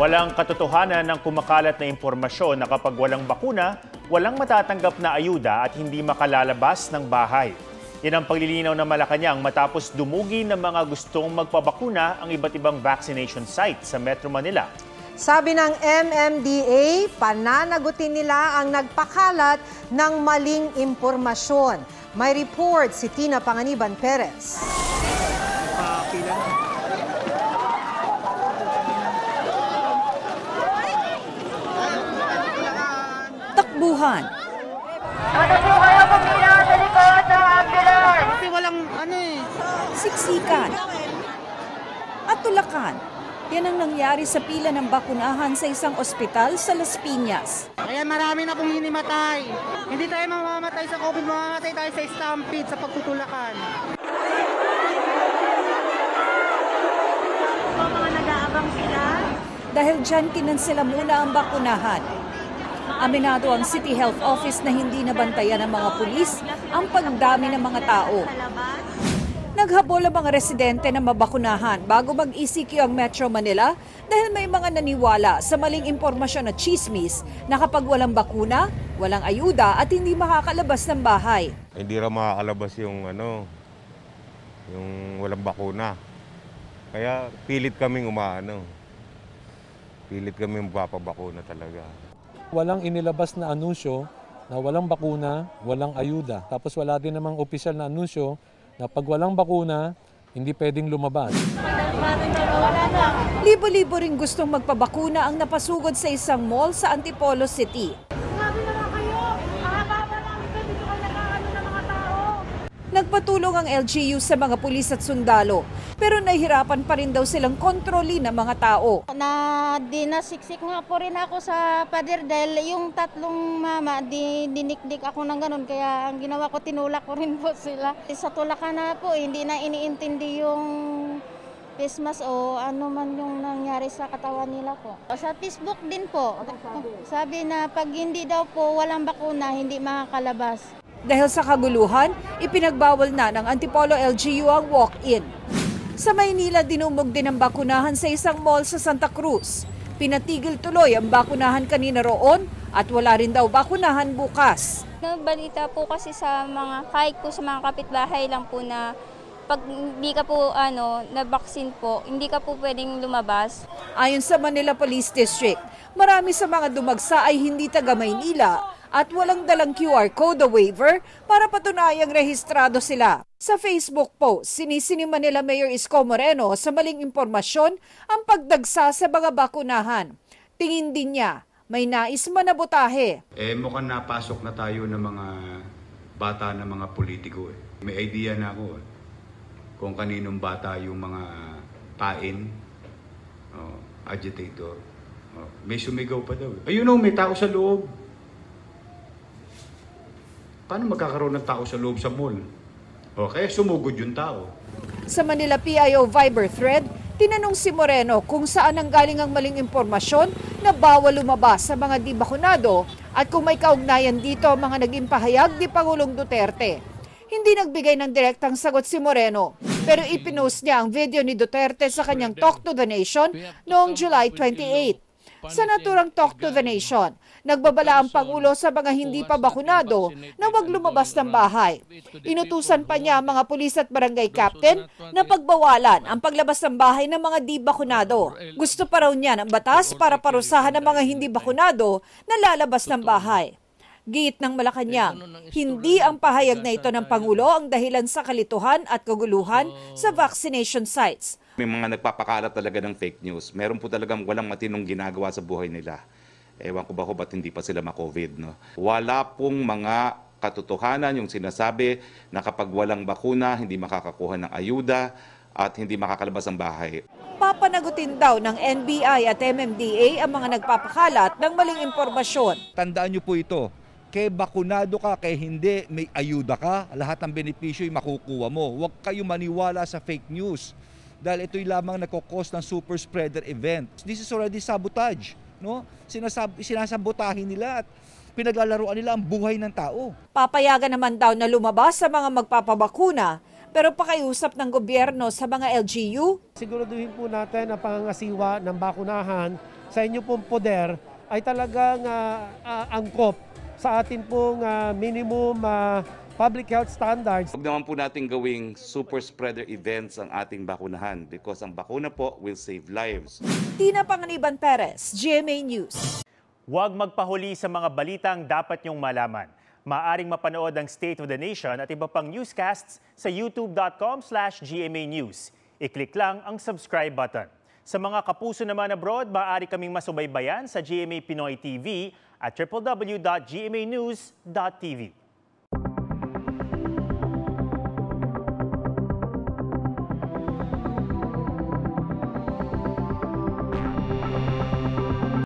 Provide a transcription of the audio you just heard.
Walang katotohanan ng kumakalat na impormasyon na kapag walang bakuna, walang matatanggap na ayuda at hindi makalalabas ng bahay. Yan ang paglilinaw ng Malacanang matapos dumugi ng mga gustong magpabakuna ang iba't ibang vaccination site sa Metro Manila. Sabi ng MMDA, pananagutin nila ang nagpakalat ng maling impormasyon. May report si Tina Panganiban Perez. Takbuhan, Ano po kayo pumila sa likod ng ambulance? Kasi walang ano eh. siksikan, at tulakan. Yan ang nangyari sa pila ng bakunahan sa isang ospital sa Las Piñas. Kaya marami na pong hinimatay. Hindi tayo mamamatay sa COVID, mamamatay tayo sa stampede, sa pagtutulakan. Dahil dyan kinansela muna ang bakunahan. Aminado ang City Health Office na hindi nabantayan ng mga pulis ang pagdami ng mga tao. Naghabol ang mga residente na mabakunahan bago mag-ECQ ang Metro Manila dahil may mga naniwala sa maling impormasyon at chismis na kapag walang bakuna, walang ayuda at hindi makakalabas ng bahay. hindi raw makakalabas yung ano, yung walang bakuna. Kaya pilit kaming umaano. Pilit kaming magpapabakuna talaga. Walang inilabas na anunsyo na walang bakuna, walang ayuda. Tapos wala din namang opisyal na anunsyo na pag walang bakuna, hindi pwedeng lumabas. Libo-libo ring gustong magpabakuna ang napasugod sa isang mall sa Antipolo City. Grabe naman kayo! Kakababa namin kayo, dito kayo nag-ano ng mga tao. Nagpatulong ang LGU sa mga pulis at sundalo, pero nahihirapan pa rin daw silang kontrolin ang mga tao. na dinasiksik nga po rin ako sa pader dahil yung tatlong mama, di, dinikdik ako ng ganun. Kaya ang ginawa ko, tinulak ko rin po sila. Sa tulakan na po, hindi na iniintindi yung Christmas o ano man yung nangyari sa katawan nila po. Sa Facebook din po, sabi na pag hindi daw po walang bakuna, hindi makakalabas. Dahil sa kaguluhan, ipinagbawal na ng Antipolo LGU ang walk-in. Sa Maynila, dinumog din ang bakunahan sa isang mall sa Santa Cruz. Pinatigil tuloy ang bakunahan kanina roon at wala rin daw bakunahan bukas. Nabalita po kasi sa mga, kahit po sa mga kapitbahay lang po na pag hindi ka po ano, na-vaccine po, hindi ka po pwedeng lumabas. Ayon sa Manila Police District, marami sa mga dumagsa ay hindi taga Maynila at walang dalang QR code o waiver para patunayang rehistrado sila. Sa Facebook post, sinisini Manila Mayor Isko Moreno sa maling impormasyon ang pagdagsa sa mga bakunahan. Tingin din niya, may nais manabotahe. Eh mukhang napasok na tayo ng mga bata na mga politiko eh. May idea na ako eh, kung kaninong bata yung mga pain, oh, agitator. Oh, may sumigaw pa daw. eh. Ayun o, may tao sa loob. Paano magkakaroon ng tao sa loob sa mall? O, kaya sumugod yung tao. Sa Manila PIO Viber thread, tinanong si Moreno kung saan ang galing ang maling impormasyon na bawal lumabas sa mga di bakunado at kung may kaugnayan dito ang mga naging pahayag ni Pangulong Duterte. Hindi nagbigay ng direktang sagot si Moreno, pero ipinost niya ang video ni Duterte sa kanyang Talk to the Nation noong July 28. Sa naturang Talk to the Nation, nagbabala ang Pangulo sa mga hindi pa bakunado na wag lumabas ng bahay. Inutusan pa niya mga pulis at barangay captain na pagbawalan ang paglabas ng bahay ng mga di bakunado. Gusto pa raw niya ng batas para parusahan ang mga hindi bakunado na lalabas ng bahay. Giit ng Malacanang, hindi ang pahayag na ito ng Pangulo ang dahilan sa kalituhan at kaguluhan sa vaccination sites. May mga nagpapakalat talaga ng fake news. Meron po talagang walang matinong ginagawa sa buhay nila. Ewan ko ba ko ba't hindi pa sila ma-COVID. No? Wala pong mga katotohanan yung sinasabi na kapag walang bakuna, hindi makakakuha ng ayuda at hindi makakalabas ang bahay. Papanagutin daw ng NBI at MMDA ang mga nagpapakalat ng maling impormasyon. Tandaan niyo po ito, kay bakunado ka, kay hindi, may ayuda ka, lahat ng benepisyo ay makukuha mo. Huwag kayo maniwala sa fake news dahil ito'y lamang nagkakos ng super spreader event. This is already sabotage. No? Sinasab sinasabotahin nila at pinaglalaroan nila ang buhay ng tao. Papayagan naman daw na lumabas sa mga magpapabakuna pero pakiusap ng gobyerno sa mga LGU Siguraduhin po natin ang pangangasiwa ng bakunahan sa inyo pong poder ay talagang ah, ah, angkop sa atin pong ah, minimum ah, public health standards. Huwag naman po natin gawing super spreader events ang ating bakunahan because ang bakuna po will save lives. Tina Panganiban Perez, GMA News. Huwag magpahuli sa mga balitang dapat niyong malaman. Maaring mapanood ang State of the Nation at iba pang newscasts sa youtube.com slash gma news. I-click lang ang subscribe button. Sa mga kapuso naman abroad, maaari kaming masubaybayan sa GMA Pinoy TV at www.gmanews.tv.